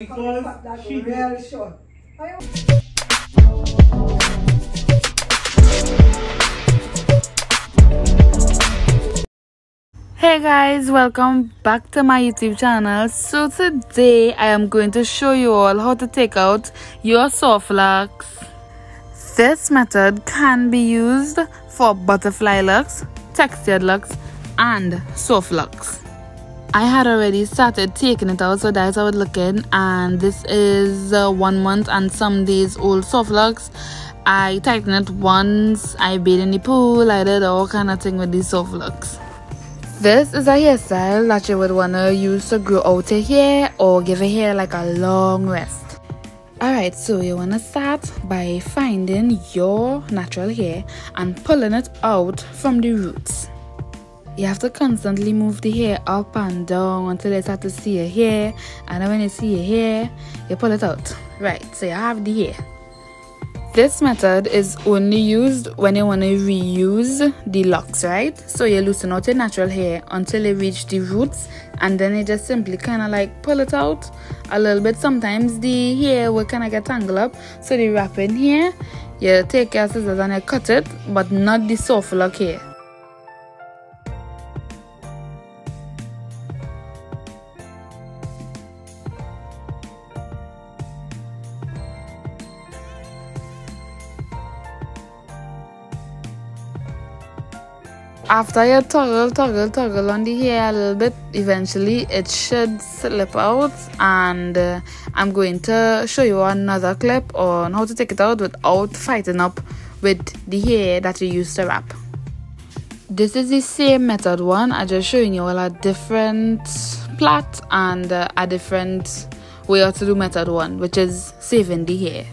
Because she real short. Hey guys, welcome back to my YouTube channel. So today I am going to show you all how to take out your soft locs. This method can be used for butterfly locs, textured locs and soft locs. I had already started taking it out so that's how it's looking and this is uh, one month and some days old soft locs. I tightened it once, I bathed in the pool, I did all kind of thing with these soft locs. This is a hairstyle that you would want to use to grow out your hair or give your hair like a long rest. Alright, so you want to start by finding your natural hair and pulling it out from the roots. You have to constantly move the hair up and down until you start to see your hair, and then when you see your hair, you pull it out. Right, so you have the hair. This method is only used when you want to reuse the locs, right? So you loosen out your natural hair until you reach the roots and then you just simply kind of like pull it out a little bit. Sometimes the hair will kind of get tangled up. So the wrap in here, you take your scissors and you cut it, but not the soft loc here. After you toggle toggle toggle on the hair a little bit eventually it should slip out and uh, i'm going to show you another clip on how to take it out without fighting up with the hair that you used to wrap. This is the same method one I'm just showing you all a different plait and uh, a different way to do method one which is saving the hair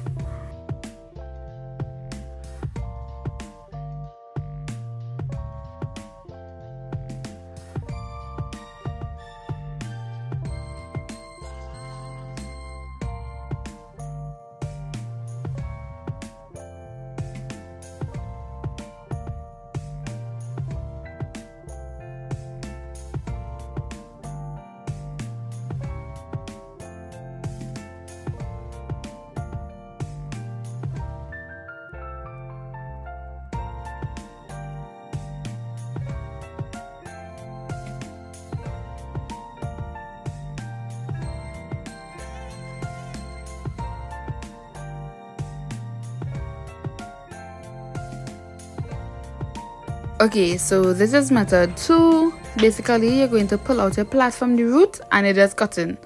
okay so this is method two. Basically you're going to pull out your plait from the root and you're just cutting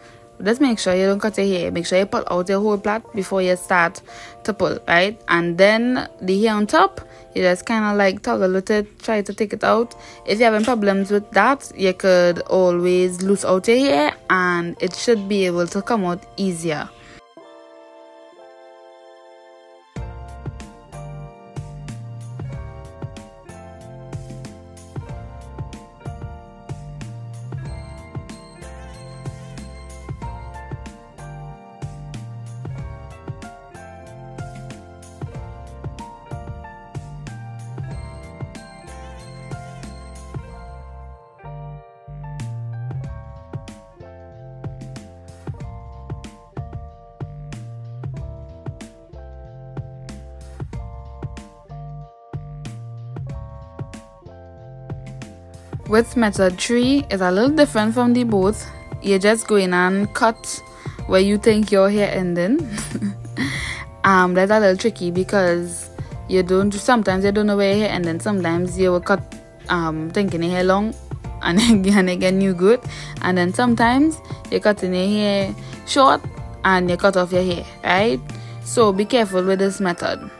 just make sure you don't cut your hair make sure you pull out your whole plait before you start to pull right? And then the hair on top you just kind of like toggle with it try to take it out. If you're having problems with that you could always loose out your hair and it should be able to come out easier with method 3 is a little different from the both you're just going and cut where you think your hair ending. Um that's a little tricky because you don't sometimes you don't know where your hair ending. Sometimes you will cut um thinking your hair long and then get new good. And then sometimes you're cutting your hair short and you cut off your hair right? So be careful with this method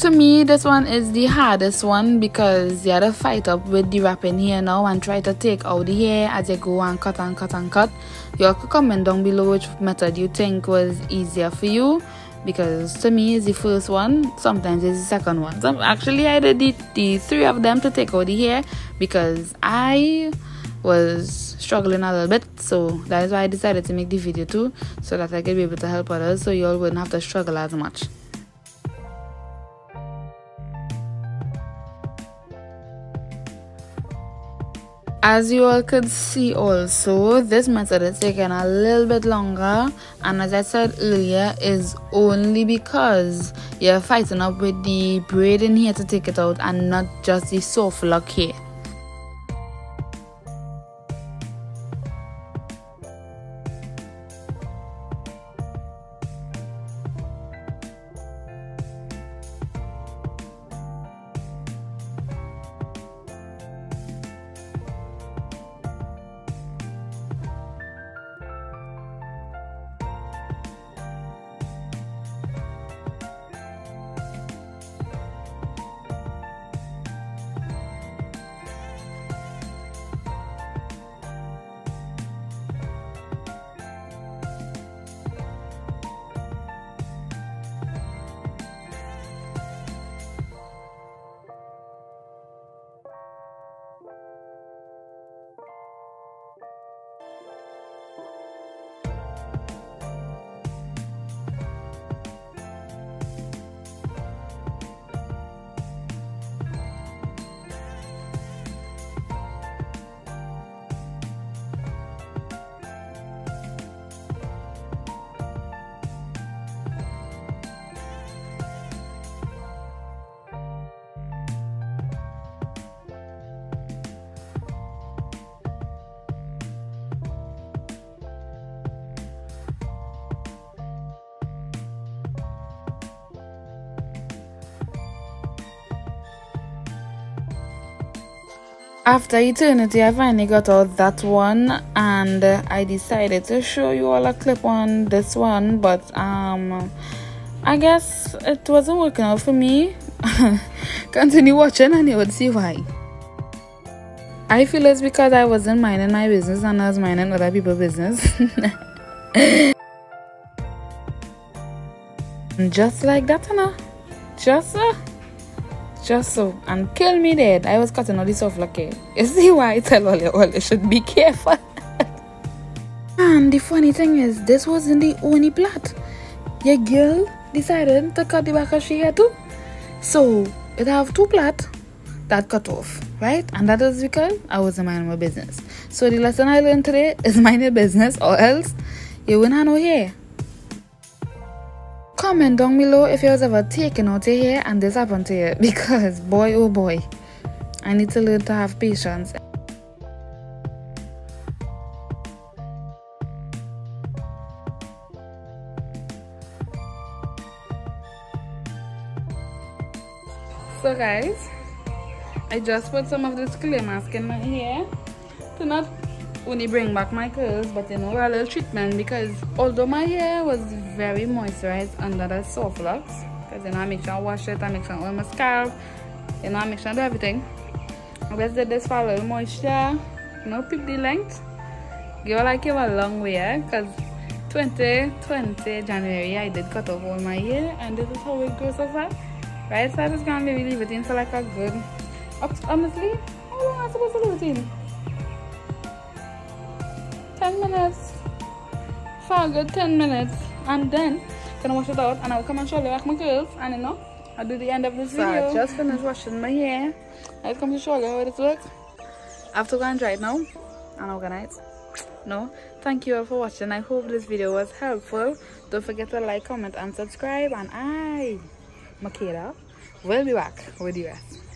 to me this one is the hardest one because you have to fight up with the wrapping here now and try to take out the hair as you go and cut and cut and cut. You can comment down below which method you think was easier for you because to me it's the first one sometimes it's the second one. Actually i did the, the three of them to take out the hair because i was struggling a little bit so that is why i decided to make the video too so that i could be able to help others so you all wouldn't have to struggle as much as you all could see also this method is taking a little bit longer and as i said earlier is only because you're fighting up with the braid in here to take it out and not just the soft loc here after eternity i finally got out that one and i decided to show you all a clip on this one but um i guess it wasn't working out for me. Continue watching and you would see why. I feel it's because i wasn't minding my business and i was minding other people's business. Just like that you know just uh, just so and kill me dead. I was cutting all this off like a, you see why I tell all you all you should be careful. and the funny thing is this wasn't the only plot. Your girl decided to cut the back of she hair too. So it have two plot that cut off, right? And that is because I wasn't minding my business. So the lesson I learned today is mind your business or else you won't have no hair. Comment down below if you was ever taken out your hair and this happened to you because boy oh boy, I need to learn to have patience. So guys, I just put some of this clay mask in my hair to not only bring back my curls but you know a little treatment because although my hair was very moisturized under the soft locs because you know I make sure I wash it, I make sure I oil my scalp, you know I make sure I do everything. I just did this for a little moisture, you know, the length. Girl, I came a long way because 2020 January I did cut off all my hair and this is how it grows so far. Right, so I just gonna maybe leave it in for like a good, honestly, how long am I supposed to leave it in? 10 minutes for a good 10 minutes and then gonna wash it out and I'll come and show you back my curls and you know I'll do the end of this so video. I just finished washing my hair. I'll come to show you how it looks. I have to go and dry it now and organize. No, thank you all for watching. I hope this video was helpful. Don't forget to like, comment and subscribe and I, Makeda, will be back with you guys.